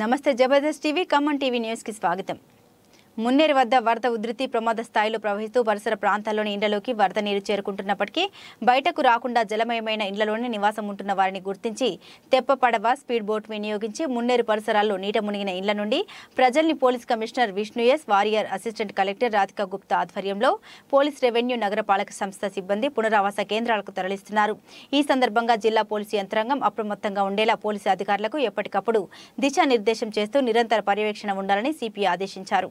నమస్తే Jabardasth TV Khammam TV న్యూస్కి స్వాగతం. మున్నేరు వద్ద వరద ఉధృతి ప్రమాద స్థాయిలో ప్రవహిస్తూ పరిసర ప్రాంతాల్లోని ఇండ్లలోకి వరద నీరు చేరుకుంటున్నప్పటికీ బయటకు రాకుండా జలమయమైన ఇండ్లలోనే నివాసం ఉంటున్న వారిని గుర్తించి తెప్ప పడవ స్పీడ్ బోట్ వినియోగించి మున్నేరు పరిసరాల్లో నీట మునిగిన ఇండ్ల నుండి ప్రజల్ని police commissioner Vishnu S Warrier assistant collector Radhika Gupta ఆధ్వర్యంలో పోలీస్ రెవెన్యూ నగరపాలక సంస్థ సిబ్బంది పునరావాస కేంద్రాలకు తరలిస్తున్నారు. ఈ సందర్భంగా జిల్లా పోలీసు యంత్రాంగం అప్రమత్తంగా ఉండేలా పోలీసు అధికారులకు ఎప్పటికప్పుడు దిశానిర్దేశం చేస్తూ నిరంతర పర్యవేక్షణ ఉండాలని సిపి ఆదేశించారు.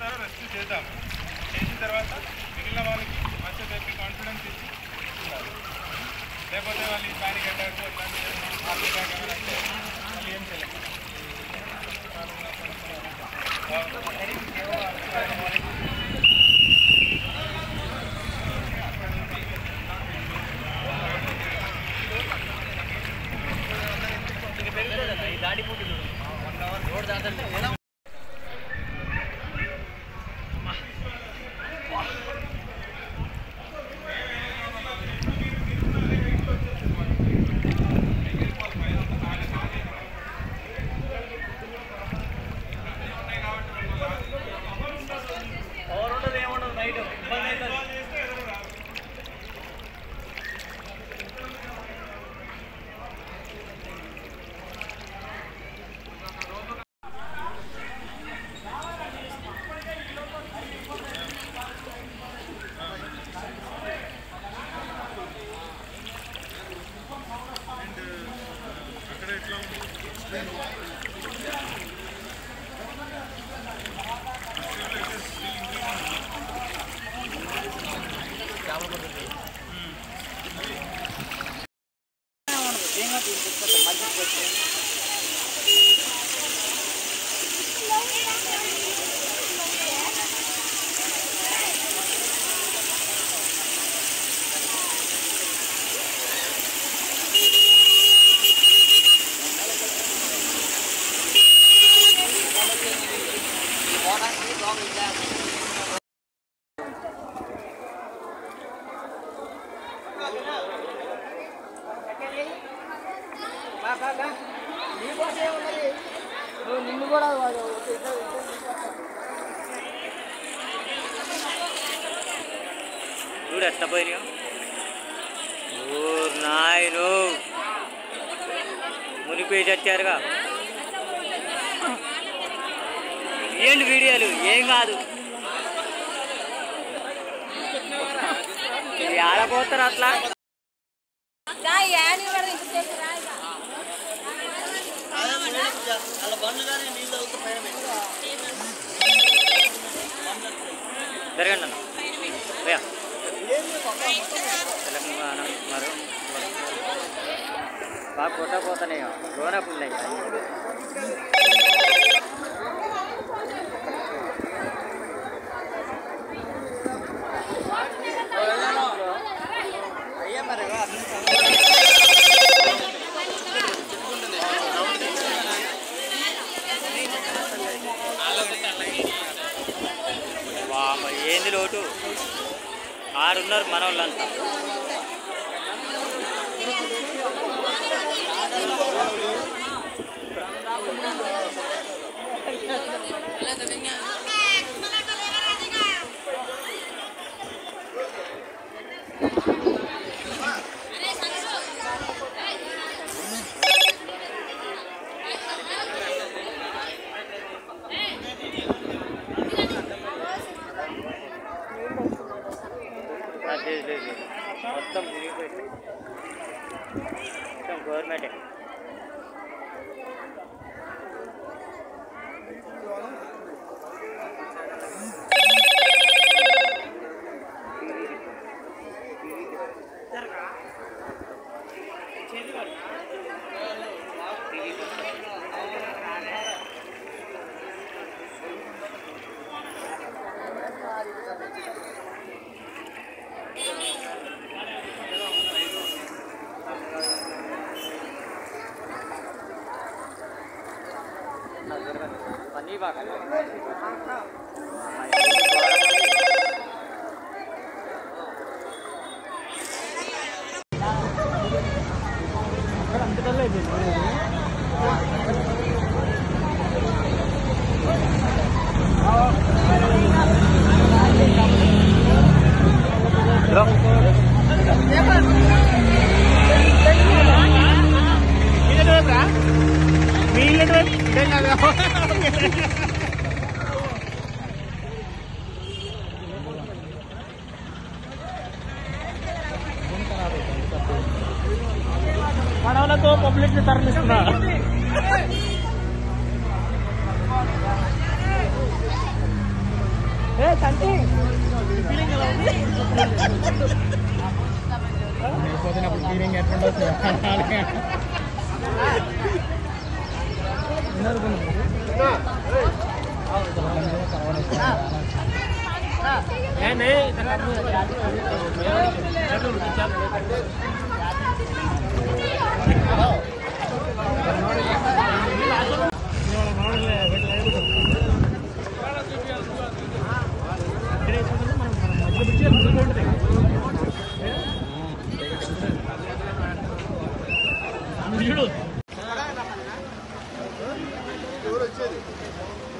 చేస్తారో రెస్క్యూ చేద్దాం. చేసిన తర్వాత మిగిలిన వాళ్ళకి నచ్చ చెప్పి కాన్ఫిడెన్స్ ఇచ్చి. లేకపోతే వాళ్ళు ప్యానిక్ అటాక్ హార్ట్ అటాక్ ఏమైనా అయితే మళ్ళీ ఏం చేయలేము పవర్ क्या ఎట్లా పోయినాయో ఊరు నాయను. మునిపోయి చచ్చారుగా. ఏంటి వీడియోలు ఏం కాదు. ఆడపోతారు అట్లా? జరగండి అన్న. బాగా కొట్టపోతున్నాయి లోన పుల్లయ్య ఏంది లోటు? ఆరున్నారు మన వాళ్ళంతా మొత్తం తిరిగిపోయింది మొత్తం గవర్నమెంటే పన్నీ బాగా పడవలతో పబ్లిక్ ని తరలిస్తున్నా ఏ సంటి ఫీలింగ్ ఎలా ఉంది పోతున్నప్పుడు ఫీలింగ్ ఎట్లుండొచ్చు ನೋಡಿ